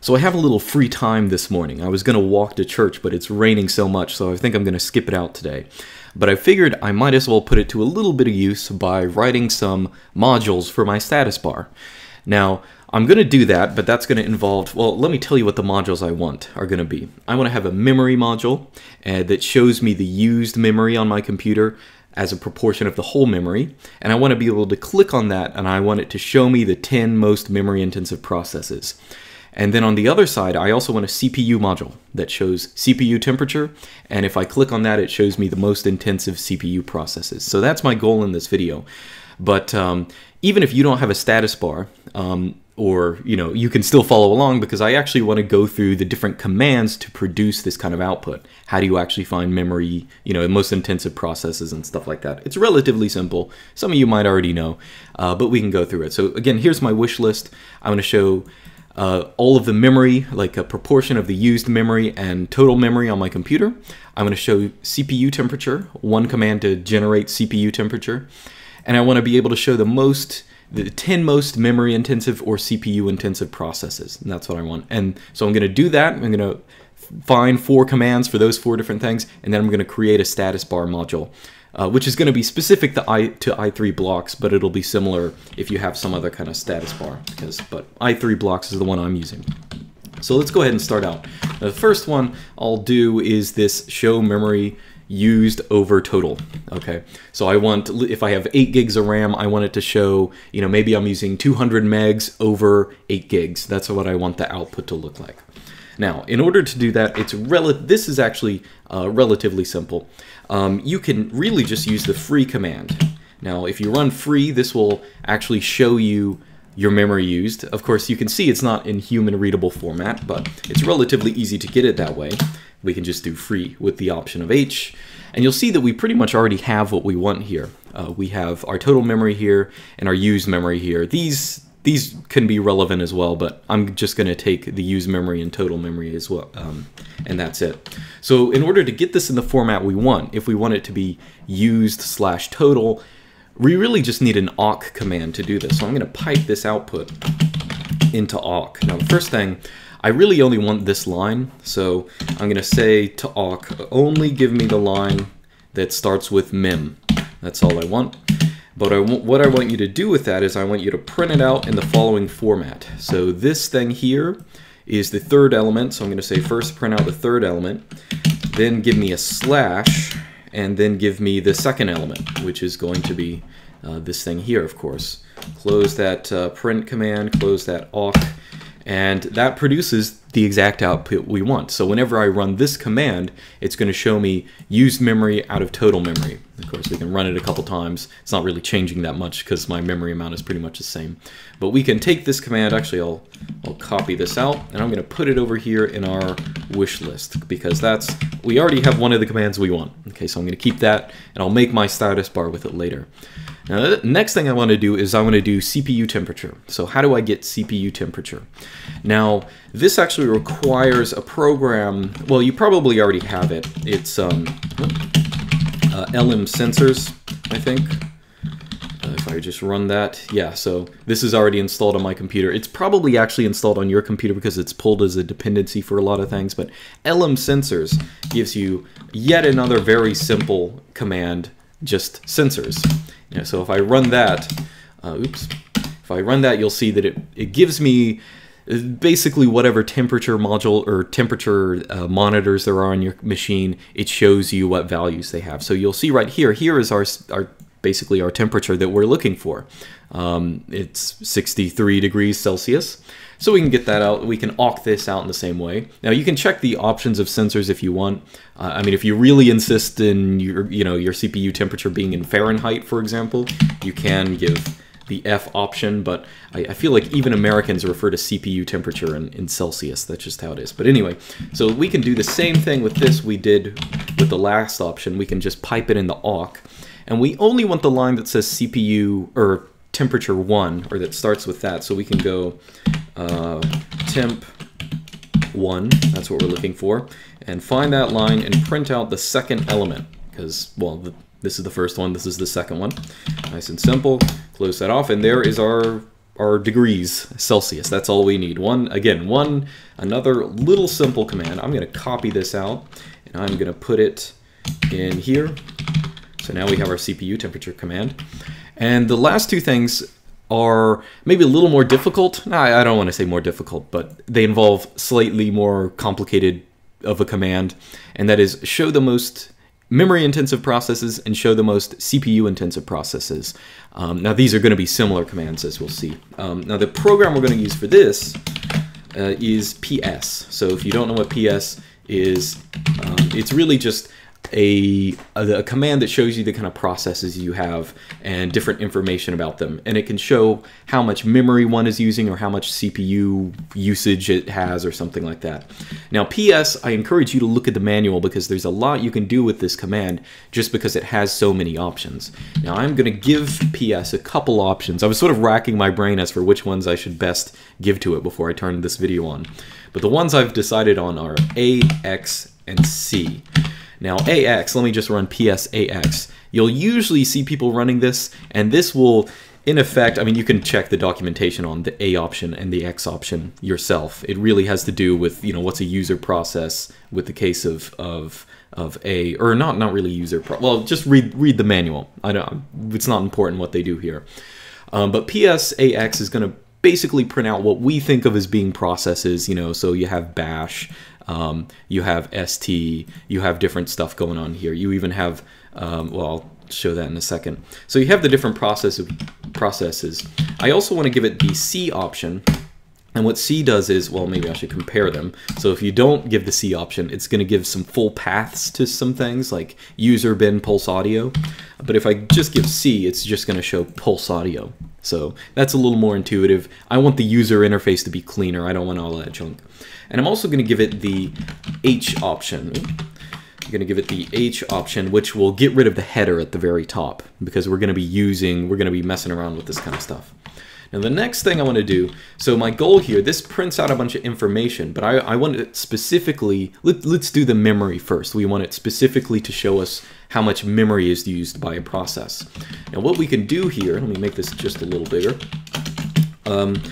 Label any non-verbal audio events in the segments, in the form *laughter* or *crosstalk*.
So I have a little free time this morning. I was going to walk to church, but it's raining so much, so I think I'm going to skip it out today. But I figured I might as well put it to a little bit of use by writing some modules for my status bar. Now, I'm going to do that, but that's going to involve, well, let me tell you what the modules I want are going to be. I want to have a memory module uh, that shows me the used memory on my computer as a proportion of the whole memory, and I want to be able to click on that and I want it to show me the 10 most memory intensive processes. And then on the other side, I also want a CPU module that shows CPU temperature. And if I click on that, it shows me the most intensive CPU processes. So that's my goal in this video. But um, even if you don't have a status bar, um, or you know you can still follow along because I actually want to go through the different commands to produce this kind of output. How do you actually find memory, you know, most intensive processes and stuff like that? It's relatively simple. Some of you might already know, uh, but we can go through it. So again, here's my wish list. I'm going to show uh, all of the memory, like a proportion of the used memory and total memory on my computer. I'm going to show CPU temperature, one command to generate CPU temperature. And I want to be able to show the most, the 10 most memory intensive or CPU intensive processes. And that's what I want. And so I'm going to do that. I'm going to find four commands for those four different things. And then I'm going to create a status bar module uh, which is going to be specific to, I, to i3 blocks, but it'll be similar if you have some other kind of status bar. Because, but i3 blocks is the one I'm using. So let's go ahead and start out. the first one I'll do is this show memory used over total. Okay, so I want, if I have 8 gigs of RAM, I want it to show, you know, maybe I'm using 200 megs over 8 gigs. That's what I want the output to look like. Now, in order to do that, it's rel this is actually uh, relatively simple. Um, you can really just use the free command. Now, if you run free, this will actually show you your memory used. Of course, you can see it's not in human readable format, but it's relatively easy to get it that way. We can just do free with the option of H. And you'll see that we pretty much already have what we want here. Uh, we have our total memory here and our used memory here. These these can be relevant as well, but I'm just going to take the use memory and total memory as well, um, and that's it. So in order to get this in the format we want, if we want it to be used slash total, we really just need an awk command to do this. So I'm going to pipe this output into awk. Now the first thing, I really only want this line, so I'm going to say to awk, only give me the line that starts with mem. That's all I want. But I what I want you to do with that is I want you to print it out in the following format. So this thing here is the third element. So I'm going to say first print out the third element, then give me a slash, and then give me the second element, which is going to be uh, this thing here, of course. Close that uh, print command, close that awk, and that produces the exact output we want. So whenever I run this command, it's going to show me used memory out of total memory. Of course, we can run it a couple times. It's not really changing that much because my memory amount is pretty much the same. But we can take this command, actually I'll, I'll copy this out, and I'm going to put it over here in our wish list because that's, we already have one of the commands we want. Okay, so I'm going to keep that, and I'll make my status bar with it later. Now, the next thing I want to do is I want to do CPU temperature. So how do I get CPU temperature? Now, this actually requires a program, well, you probably already have it. It's um, uh, LM Sensors, I think. Uh, if I just run that, yeah, so this is already installed on my computer. It's probably actually installed on your computer because it's pulled as a dependency for a lot of things, but LM Sensors gives you yet another very simple command, just sensors. Know, so if I run that, uh, oops, if I run that, you'll see that it, it gives me uh, basically whatever temperature module or temperature uh, monitors there are on your machine, it shows you what values they have. So you'll see right here, here is our, our basically our temperature that we're looking for. Um, it's 63 degrees Celsius. So we can get that out. We can awk this out in the same way. Now you can check the options of sensors if you want. Uh, I mean, if you really insist in your, you know, your CPU temperature being in Fahrenheit, for example, you can give the F option, but I, I, feel like even Americans refer to CPU temperature in, in, Celsius. That's just how it is. But anyway, so we can do the same thing with this we did with the last option. We can just pipe it in the awk. And we only want the line that says CPU, or temperature 1, or that starts with that. So we can go uh, temp 1, that's what we're looking for, and find that line and print out the second element, because, well, the, this is the first one, this is the second one. Nice and simple. Close that off, and there is our our degrees Celsius. That's all we need. One, again, one, another little simple command. I'm going to copy this out and I'm going to put it in here. So now we have our CPU temperature command. And the last two things are maybe a little more difficult. I, I don't want to say more difficult, but they involve slightly more complicated of a command, and that is show the most memory intensive processes and show the most CPU intensive processes. Um, now these are going to be similar commands as we'll see. Um, now the program we're going to use for this uh, is PS. So if you don't know what PS is, um, it's really just a, a, command that shows you the kind of processes you have and different information about them. And it can show how much memory one is using or how much CPU usage it has or something like that. Now, PS, I encourage you to look at the manual because there's a lot you can do with this command just because it has so many options. Now, I'm going to give PS a couple options. I was sort of racking my brain as for which ones I should best give to it before I turned this video on. But the ones I've decided on are A, X, and C. Now AX, let me just run PSAX. You'll usually see people running this, and this will, in effect, I mean, you can check the documentation on the A option and the X option yourself. It really has to do with, you know, what's a user process with the case of, of of a or not not really user pro well just read read the manual i don't it's not important what they do here um, but psax is going to basically print out what we think of as being processes you know so you have bash um, you have ST, you have different stuff going on here. You even have, um, well, I'll show that in a second. So you have the different process processes. I also want to give it the C option. And what C does is, well, maybe I should compare them. So if you don't give the C option, it's going to give some full paths to some things like user bin pulse audio. But if I just give C, it's just going to show pulse audio. So that's a little more intuitive. I want the user interface to be cleaner. I don't want all that junk. And I'm also going to give it the H option. I'm going to give it the H option, which will get rid of the header at the very top because we're going to be using, we're going to be messing around with this kind of stuff. Now the next thing I want to do, so my goal here, this prints out a bunch of information, but I, I want it specifically, let, let's do the memory first. We want it specifically to show us how much memory is used by a process. Now what we can do here, let me make this just a little bigger. Um,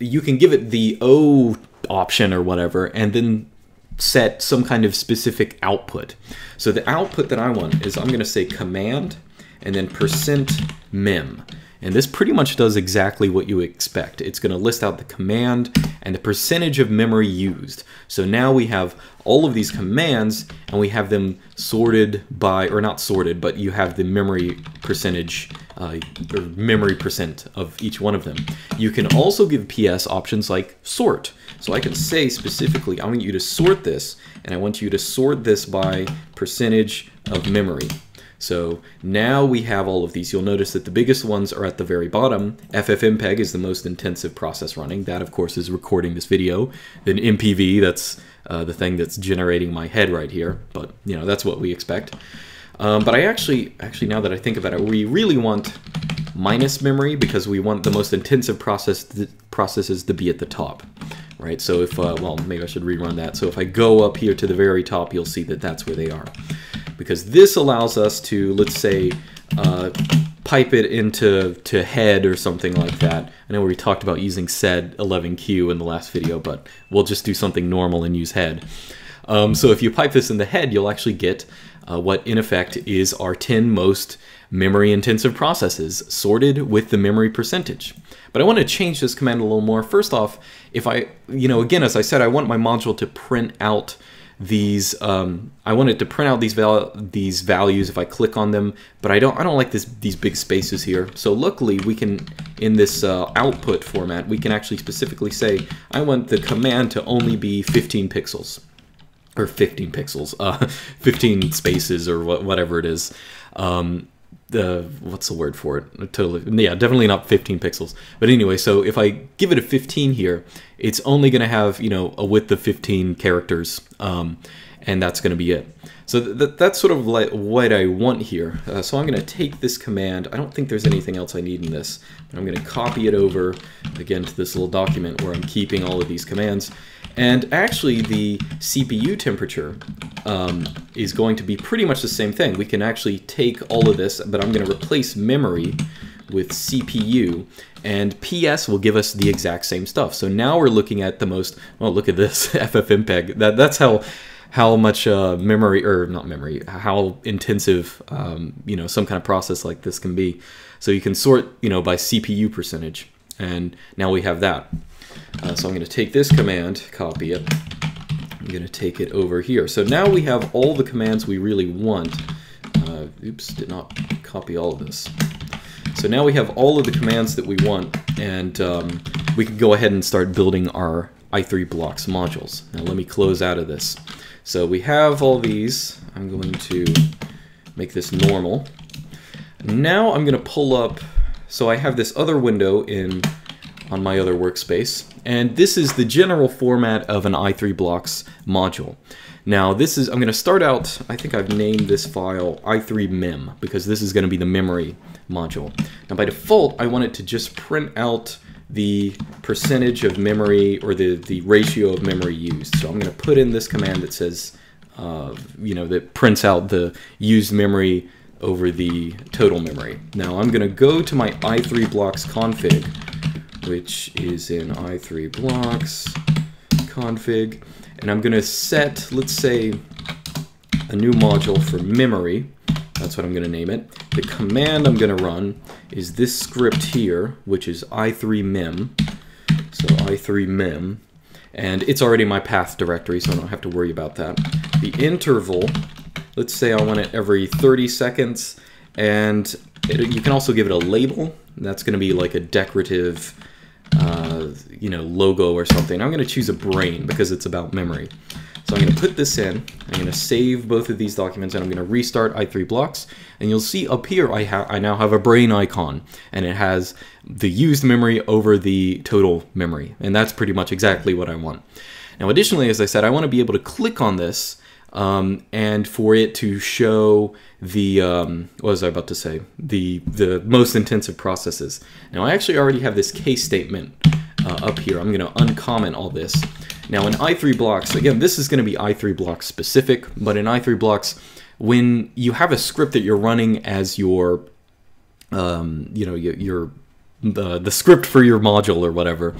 you can give it the O option or whatever, and then set some kind of specific output. So the output that I want is I'm going to say command and then percent mem. And this pretty much does exactly what you expect. It's going to list out the command and the percentage of memory used. So now we have all of these commands and we have them sorted by, or not sorted, but you have the memory percentage uh, or memory percent of each one of them. You can also give PS options like sort. So I can say specifically, I want you to sort this, and I want you to sort this by percentage of memory. So now we have all of these. You'll notice that the biggest ones are at the very bottom. FFmpeg is the most intensive process running. That, of course, is recording this video. Then MPV, that's uh, the thing that's generating my head right here. But, you know, that's what we expect. Um, but I actually, actually, now that I think about it, we really want minus memory because we want the most intensive process th processes to be at the top, right? So if, uh, well, maybe I should rerun that. So if I go up here to the very top, you'll see that that's where they are because this allows us to, let's say, uh, pipe it into to head or something like that. I know we talked about using sed 11q in the last video, but we'll just do something normal and use head. Um, so if you pipe this in the head, you'll actually get uh, what in effect is our 10 most memory intensive processes sorted with the memory percentage. But I want to change this command a little more. First off, if I, you know, again, as I said, I want my module to print out these um, I want it to print out these val these values if I click on them but I don't I don't like this these big spaces here. So luckily we can in this uh, output format we can actually specifically say I want the command to only be 15 pixels or 15 pixels uh, *laughs* 15 spaces or wh whatever it is. Um, the what's the word for it? Totally, yeah, definitely not 15 pixels. But anyway, so if I give it a 15 here, it's only going to have you know a width of 15 characters, um, and that's going to be it. So th that's sort of like what I want here. Uh, so I'm going to take this command. I don't think there's anything else I need in this. I'm going to copy it over again to this little document where I'm keeping all of these commands. And actually, the CPU temperature um, is going to be pretty much the same thing. We can actually take all of this, but I'm going to replace memory with CPU, and PS will give us the exact same stuff. So now we're looking at the most, oh, look at this, *laughs* FFmpeg. That, that's how how much uh, memory, or not memory, how intensive, um, you know, some kind of process like this can be. So you can sort, you know, by CPU percentage. And now we have that. Uh, so I'm going to take this command, copy it. I'm going to take it over here. So now we have all the commands we really want. Uh, oops, did not copy all of this. So now we have all of the commands that we want, and um, we can go ahead and start building our i3 blocks modules. Now let me close out of this. So we have all these. I'm going to make this normal. Now I'm going to pull up, so I have this other window in on my other workspace, and this is the general format of an i3 blocks module. Now this is, I'm going to start out, I think I've named this file i3mem, because this is going to be the memory module. Now by default, I want it to just print out the percentage of memory or the, the ratio of memory used. So I'm going to put in this command that says, uh, you know, that prints out the used memory over the total memory. Now I'm going to go to my i3 blocks config, which is in i3 blocks config, and I'm going to set, let's say, a new module for memory. That's what I'm going to name it. The command I'm going to run is this script here, which is i3mem. So i3mem. And it's already my path directory, so I don't have to worry about that. The interval Let's say I want it every 30 seconds, and it, you can also give it a label. That's going to be like a decorative, uh, you know, logo or something. I'm going to choose a brain because it's about memory. So I'm going to put this in, I'm going to save both of these documents, and I'm going to restart i3 blocks, and you'll see up here I, I now have a brain icon, and it has the used memory over the total memory, and that's pretty much exactly what I want. Now additionally, as I said, I want to be able to click on this um, and for it to show the um, what was I about to say the the most intensive processes. Now I actually already have this case statement uh, up here. I'm going to uncomment all this. Now in i3 blocks, again, this is going to be i3 blocks specific, but in i3 blocks, when you have a script that you're running as your, um, you know, your, your the, the script for your module or whatever,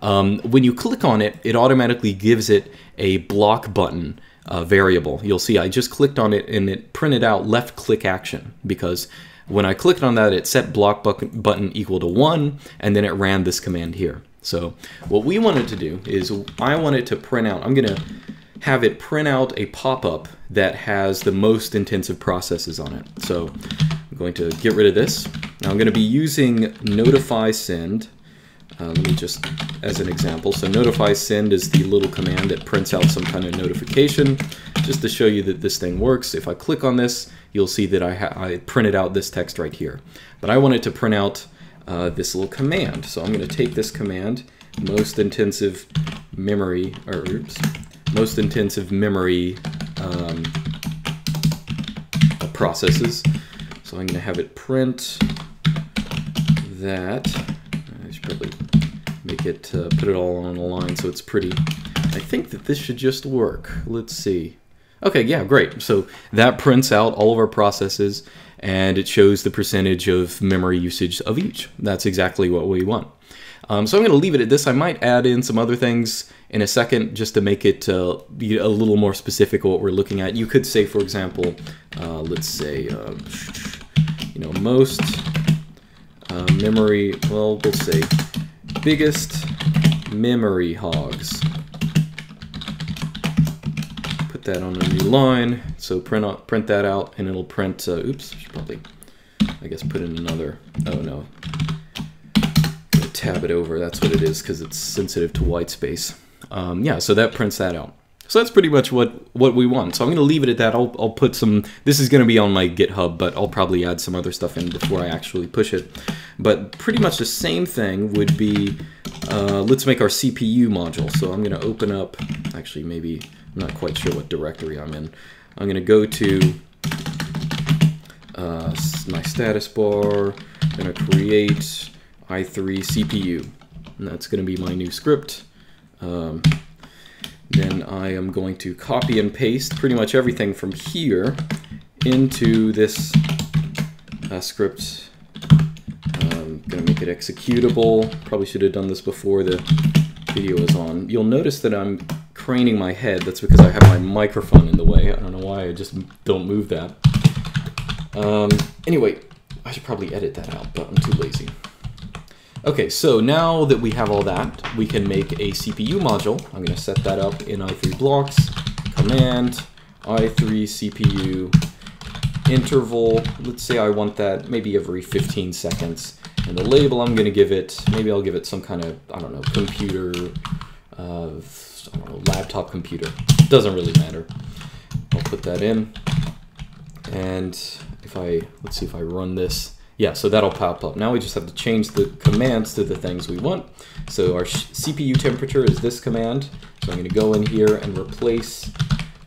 um, when you click on it, it automatically gives it a block button uh, variable. You'll see I just clicked on it and it printed out left click action because when I clicked on that, it set block button equal to 1, and then it ran this command here. So what we wanted to do is I wanted to print out, I'm going to have it print out a pop-up that has the most intensive processes on it. So I'm going to get rid of this. Now I'm going to be using notify send uh, let me just, as an example, so notify send is the little command that prints out some kind of notification. Just to show you that this thing works, if I click on this, you'll see that I, I printed out this text right here. But I wanted to print out uh, this little command. So I'm going to take this command, most intensive memory, or oops, most intensive memory um, processes. So I'm going to have it print that I should probably make it, uh, put it all on a line so it's pretty. I think that this should just work. Let's see. Okay, yeah, great. So that prints out all of our processes and it shows the percentage of memory usage of each. That's exactly what we want. Um, so I'm going to leave it at this. I might add in some other things in a second just to make it uh, be a little more specific what we're looking at. You could say, for example, uh, let's say, uh, you know, most uh, memory, well, we'll say biggest memory hogs. Put that on a new line. So print out, print that out, and it'll print. Uh, oops, probably. I guess put in another. Oh no. Tab it over. That's what it is because it's sensitive to white space. Um, yeah, so that prints that out. So that's pretty much what, what we want. So I'm going to leave it at that. I'll, I'll put some, this is going to be on my GitHub, but I'll probably add some other stuff in before I actually push it. But pretty much the same thing would be, uh, let's make our CPU module. So I'm going to open up, actually maybe, I'm not quite sure what directory I'm in. I'm going to go to uh, my status bar, I'm going to create i3 CPU. And that's going to be my new script. Um, then I am going to copy and paste pretty much everything from here into this uh, script uh, gonna make it executable. Probably should have done this before the video is on. You'll notice that I'm craning my head. That's because I have my microphone in the way. I don't know why, I just don't move that. Um, anyway, I should probably edit that out, but I'm too lazy. Okay, so now that we have all that, we can make a CPU module. I'm going to set that up in i3 blocks, command, i3 CPU, interval, let's say I want that maybe every 15 seconds. And the label I'm going to give it, maybe I'll give it some kind of, I don't know, computer, uh, Don't know, laptop computer. Doesn't really matter. I'll put that in. And if I, let's see if I run this, yeah, so that'll pop up. Now we just have to change the commands to the things we want. So our CPU temperature is this command. So I'm going to go in here and replace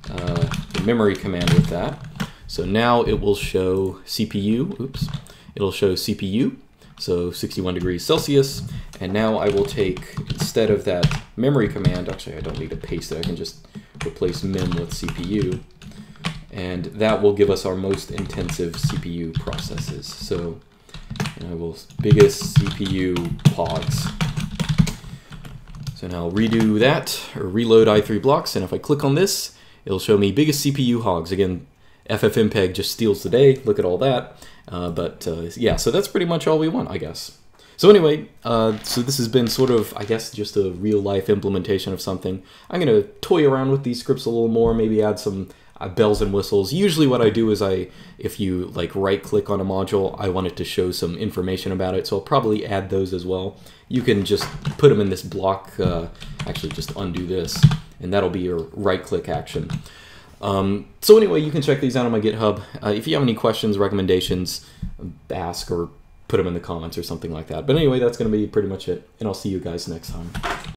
uh, the memory command with that. So now it will show CPU, oops, it'll show CPU, so 61 degrees Celsius. And now I will take, instead of that memory command, actually I don't need to paste it, I can just replace mem with CPU and that will give us our most intensive CPU processes. So I will biggest CPU pods. So now I'll redo that or reload i3 blocks, and if I click on this, it'll show me biggest CPU hogs. Again, FFmpeg just steals the day. Look at all that. Uh, but uh, yeah, so that's pretty much all we want, I guess. So anyway, uh, so this has been sort of, I guess, just a real life implementation of something. I'm going to toy around with these scripts a little more, maybe add some uh, bells and whistles. Usually what I do is I, if you like right click on a module, I want it to show some information about it. So I'll probably add those as well. You can just put them in this block, uh, actually just undo this, and that'll be your right click action. Um, so anyway, you can check these out on my GitHub. Uh, if you have any questions, recommendations, ask or put them in the comments or something like that. But anyway, that's going to be pretty much it, and I'll see you guys next time.